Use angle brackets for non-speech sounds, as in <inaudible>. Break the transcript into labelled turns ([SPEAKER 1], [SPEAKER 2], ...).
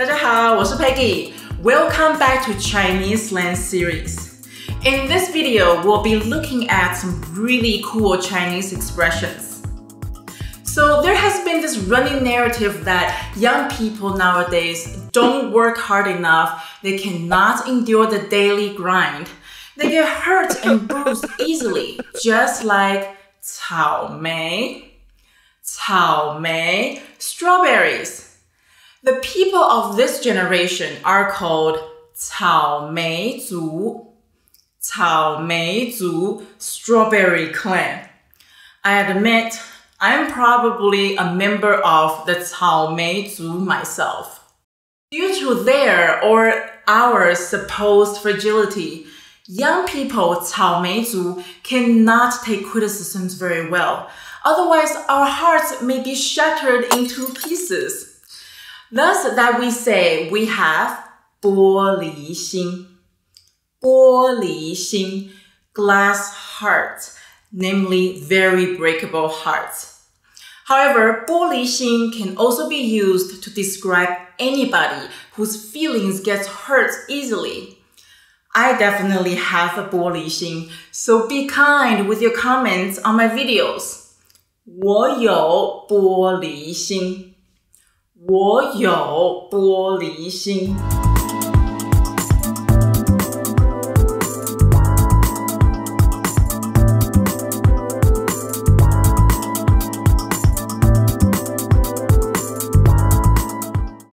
[SPEAKER 1] 大家好，我是 Peggy. Welcome back to Chinese Slang Series. In this video, we'll be looking at some really cool Chinese expressions. So there has been this running narrative that young people nowadays don't work hard enough, they cannot endure the daily grind. They get hurt and <laughs> bruised easily, just like 草莓,草莓 strawberries. The people of this generation are called Cao Mei Strawberry Clan. I admit, I'm probably a member of the Cao Mei myself. Due to their or our supposed fragility, young people Cao Mei cannot take criticisms very well. Otherwise, our hearts may be shattered into pieces. Thus that we say we have 玻璃心,玻璃心, glass heart, namely very breakable hearts. However, 玻璃心 can also be used to describe anybody whose feelings get hurt easily. I definitely have a 玻璃心, so be kind with your comments on my videos. 我有玻璃心。 我有玻璃心。